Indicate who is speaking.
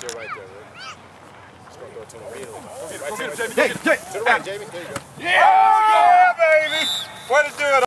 Speaker 1: Hey, hey! right there, gonna go to him, Jamie. There you go.
Speaker 2: Yeah, yeah
Speaker 1: baby. Way to.